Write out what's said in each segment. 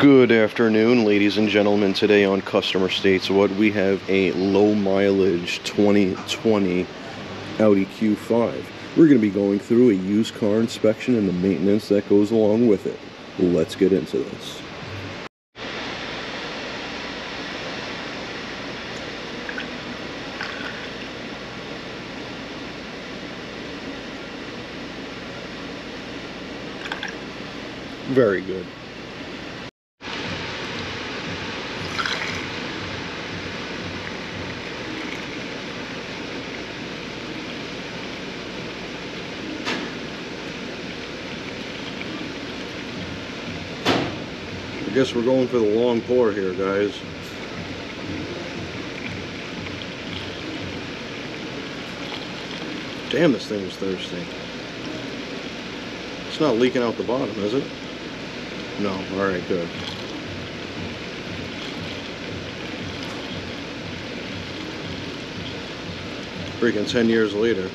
Good afternoon, ladies and gentlemen. Today on Customer States What we have a low mileage 2020 Audi Q5. We're going to be going through a used car inspection and the maintenance that goes along with it. Let's get into this. Very good. Guess we're going for the long pour here, guys. Damn, this thing is thirsty. It's not leaking out the bottom, is it? No, alright, good. Freaking 10 years later.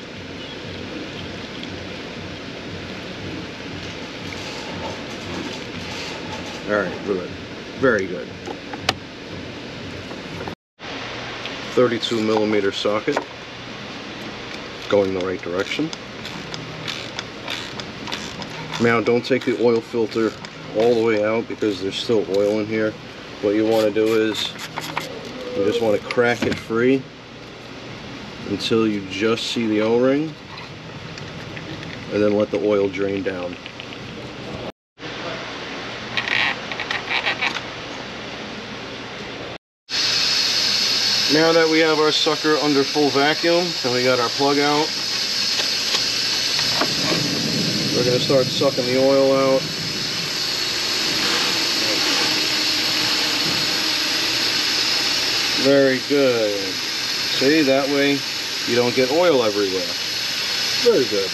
Alright, good. Very good. 32 millimeter socket. Going the right direction. Now don't take the oil filter all the way out because there's still oil in here. What you want to do is you just want to crack it free until you just see the O-ring and then let the oil drain down. Now that we have our sucker under full vacuum and we got our plug out, we're going to start sucking the oil out. Very good. See, that way you don't get oil everywhere. Very good.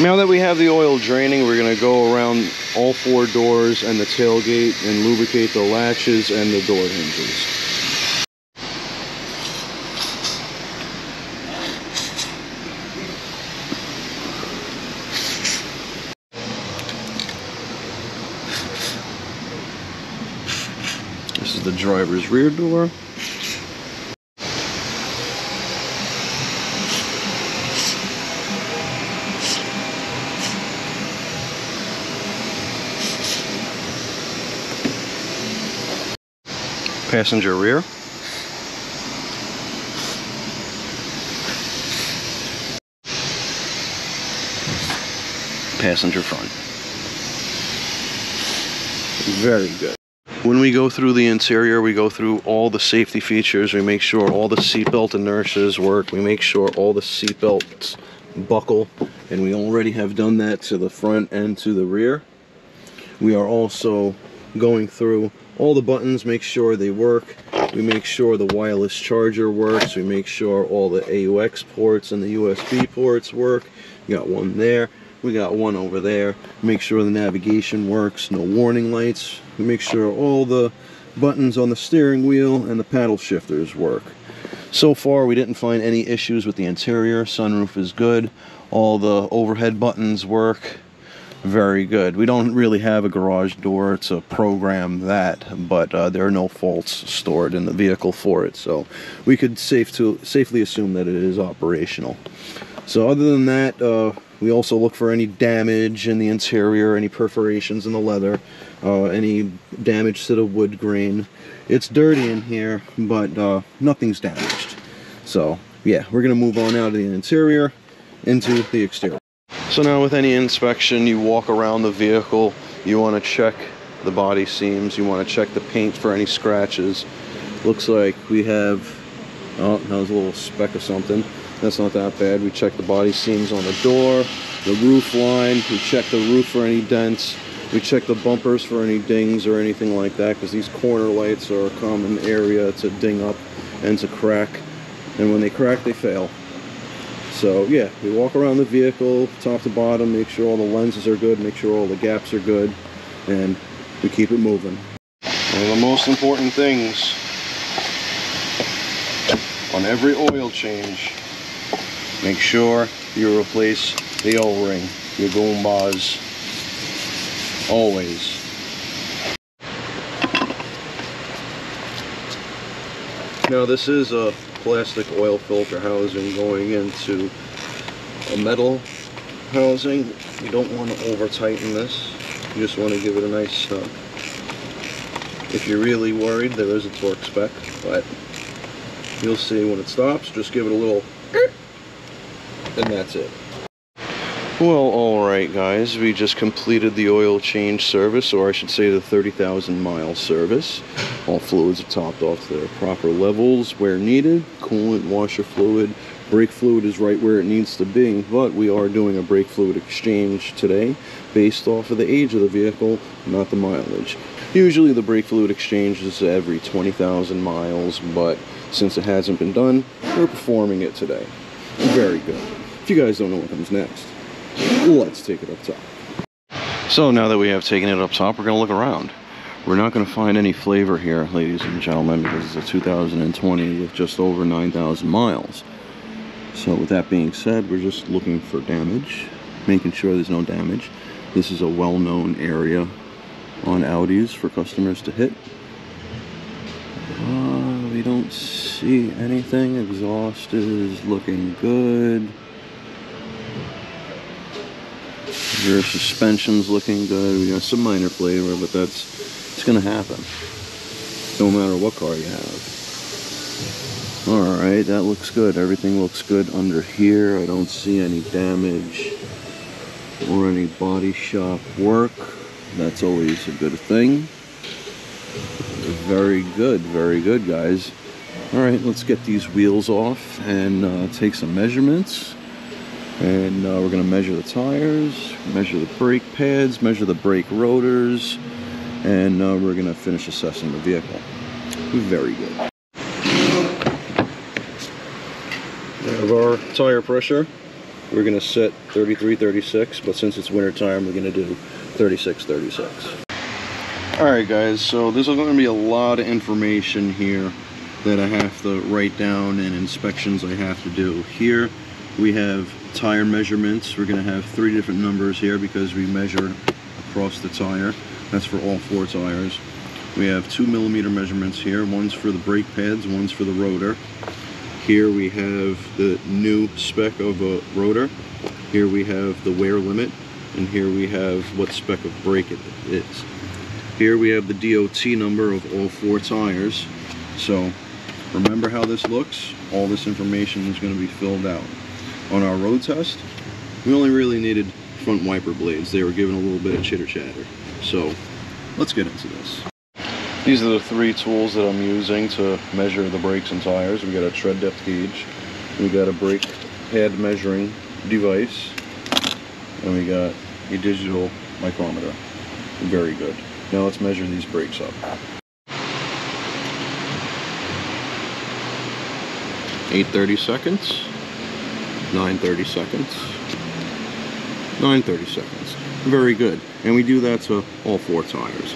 Now that we have the oil draining, we're going to go around all four doors and the tailgate and lubricate the latches and the door hinges. Is the driver's rear door. Passenger rear. Passenger front. Very good. When we go through the interior, we go through all the safety features. We make sure all the seatbelt inertias work. We make sure all the seatbelts buckle. And we already have done that to the front and to the rear. We are also going through all the buttons, make sure they work. We make sure the wireless charger works. We make sure all the AUX ports and the USB ports work. We got one there. We got one over there. Make sure the navigation works. No warning lights. Make sure all the buttons on the steering wheel and the paddle shifters work. So far, we didn't find any issues with the interior. Sunroof is good. All the overhead buttons work very good. We don't really have a garage door to program that, but uh, there are no faults stored in the vehicle for it, so we could safe to safely assume that it is operational. So other than that, uh, we also look for any damage in the interior, any perforations in the leather, uh, any damage to the wood grain. It's dirty in here, but uh, nothing's damaged. So yeah, we're gonna move on out of the interior into the exterior. So now with any inspection, you walk around the vehicle, you want to check the body seams, you want to check the paint for any scratches. Looks like we have, oh, that was a little speck of something. That's not that bad. We check the body seams on the door, the roof line, we check the roof for any dents, we check the bumpers for any dings or anything like that because these corner lights are a common area to ding up and to crack. And when they crack, they fail. So yeah, we walk around the vehicle top to bottom, make sure all the lenses are good, make sure all the gaps are good, and we keep it moving. One of the most important things on every oil change, Make sure you replace the O-ring, your goon bars, always. Now this is a plastic oil filter housing going into a metal housing. You don't want to over tighten this. You just want to give it a nice snug. If you're really worried, there is a torque spec, but you'll see when it stops. Just give it a little and that's it. Well, alright guys, we just completed the oil change service, or I should say the 30,000 mile service. All fluids are topped off to their proper levels where needed. Coolant, washer fluid, brake fluid is right where it needs to be, but we are doing a brake fluid exchange today based off of the age of the vehicle, not the mileage. Usually the brake fluid exchange is every 20,000 miles, but since it hasn't been done, we're performing it today. Very good. If you guys don't know what comes next, let's take it up top. So now that we have taken it up top, we're going to look around. We're not going to find any flavor here, ladies and gentlemen, because it's a 2020 with just over 9,000 miles. So with that being said, we're just looking for damage, making sure there's no damage. This is a well-known area on Audis for customers to hit. Uh, we don't see anything. Exhaust is looking good. Rear suspension's looking good. We got some minor flavor, but that's it's gonna happen. No matter what car you have. Alright, that looks good. Everything looks good under here. I don't see any damage or any body shop work. That's always a good thing. Very good, very good, guys. All right, let's get these wheels off and uh, take some measurements. And uh, we're gonna measure the tires, measure the brake pads, measure the brake rotors, and uh, we're gonna finish assessing the vehicle. Very good. We have our tire pressure. We're gonna set 33, 36, but since it's winter time, we're gonna do 36, 36. All right, guys, so there's going to be a lot of information here that I have to write down and inspections I have to do. Here we have tire measurements. We're going to have three different numbers here because we measure across the tire. That's for all four tires. We have two millimeter measurements here. One's for the brake pads, one's for the rotor. Here we have the new spec of a rotor. Here we have the wear limit, and here we have what spec of brake it is. Here we have the DOT number of all four tires. So remember how this looks? All this information is going to be filled out. On our road test, we only really needed front wiper blades. They were given a little bit of chitter chatter. So let's get into this. These are the three tools that I'm using to measure the brakes and tires. We got a tread depth gauge, we got a brake pad measuring device, and we got a digital micrometer. Very good. Now let's measure these brakes up. 830 seconds, 930 seconds, 930 seconds. Very good. And we do that to all four tires.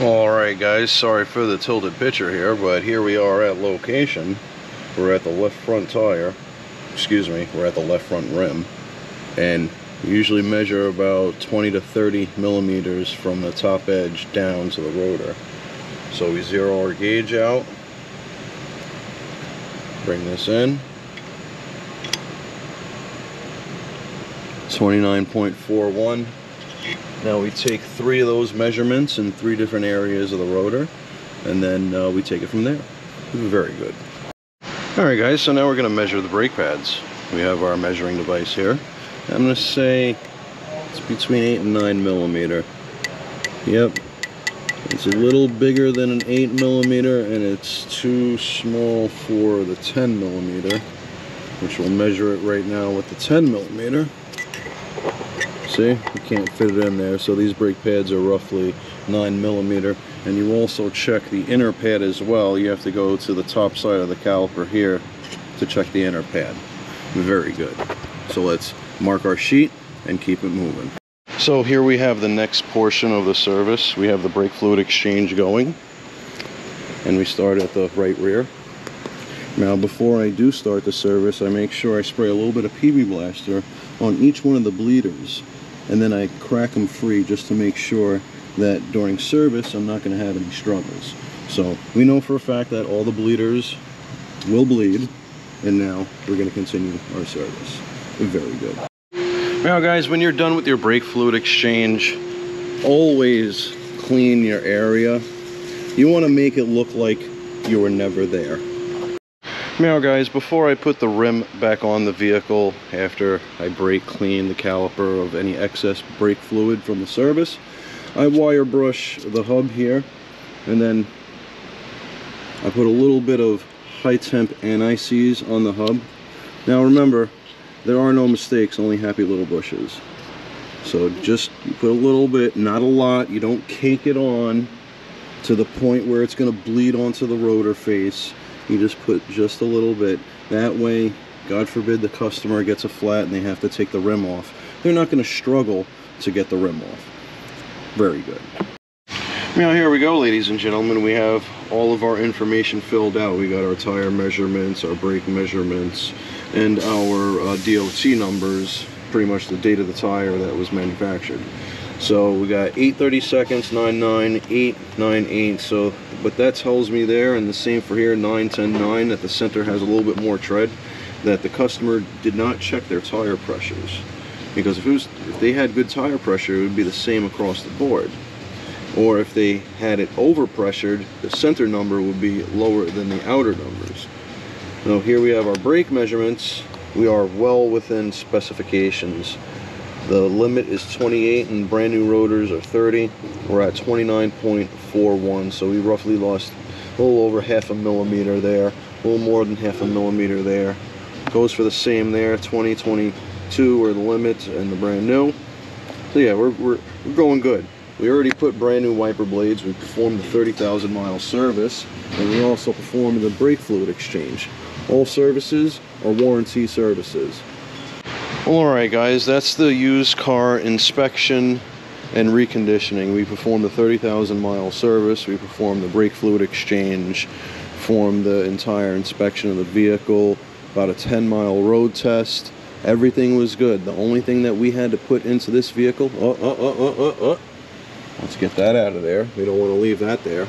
Alright guys, sorry for the tilted picture here, but here we are at location. We're at the left front tire. Excuse me, we're at the left front rim. And we usually measure about 20 to 30 millimeters from the top edge down to the rotor. So we zero our gauge out, bring this in, 29.41. Now we take three of those measurements in three different areas of the rotor, and then uh, we take it from there. Very good. Alright guys, so now we're going to measure the brake pads. We have our measuring device here. I'm going to say it's between 8 and 9 millimeter. Yep. It's a little bigger than an 8 millimeter and it's too small for the 10 millimeter, which we'll measure it right now with the 10 millimeter. See, you can't fit it in there. So these brake pads are roughly 9 millimeter. And you also check the inner pad as well. You have to go to the top side of the caliper here to check the inner pad. Very good. So let's mark our sheet and keep it moving. So here we have the next portion of the service. We have the brake fluid exchange going. And we start at the right rear. Now before I do start the service, I make sure I spray a little bit of PB Blaster on each one of the bleeders. And then I crack them free just to make sure that during service I'm not going to have any struggles. So we know for a fact that all the bleeders will bleed, and now we're going to continue our service. Very good. Now guys, when you're done with your brake fluid exchange, always clean your area. You want to make it look like you were never there. Now guys, before I put the rim back on the vehicle, after I brake clean the caliper of any excess brake fluid from the service, I wire brush the hub here, and then I put a little bit of high temp anti-seize on the hub. Now remember, there are no mistakes, only happy little bushes. So just put a little bit, not a lot, you don't cake it on to the point where it's gonna bleed onto the rotor face. You just put just a little bit. That way, God forbid the customer gets a flat and they have to take the rim off. They're not gonna struggle to get the rim off. Very good. Now here we go, ladies and gentlemen. We have all of our information filled out. We got our tire measurements, our brake measurements, and our uh, DOT numbers, pretty much the date of the tire that was manufactured. So we got 830 seconds, 99, 898. So but that tells me there, and the same for here, 9, 10, 9, that the center has a little bit more tread, that the customer did not check their tire pressures. Because if, was, if they had good tire pressure, it would be the same across the board or if they had it over pressured the center number would be lower than the outer numbers now here we have our brake measurements we are well within specifications the limit is 28 and brand new rotors are 30 we're at 29.41 so we roughly lost a little over half a millimeter there a little more than half a millimeter there goes for the same there 20 22 are the limits and the brand new so yeah we're, we're, we're going good we already put brand new wiper blades. We performed the 30,000 mile service and we also performed the brake fluid exchange. All services are warranty services. Alright guys, that's the used car inspection and reconditioning. We performed the 30,000 mile service. We performed the brake fluid exchange, performed the entire inspection of the vehicle, about a 10 mile road test. Everything was good. The only thing that we had to put into this vehicle, oh, oh, oh, oh, oh, oh Let's get that out of there. We don't want to leave that there.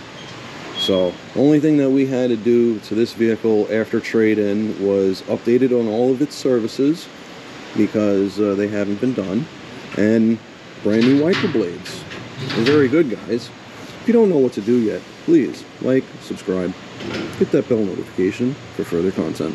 So, only thing that we had to do to this vehicle after trade-in was update it on all of its services because uh, they haven't been done and brand new wiper blades. They're very good, guys. If you don't know what to do yet, please like, subscribe, hit that bell notification for further content.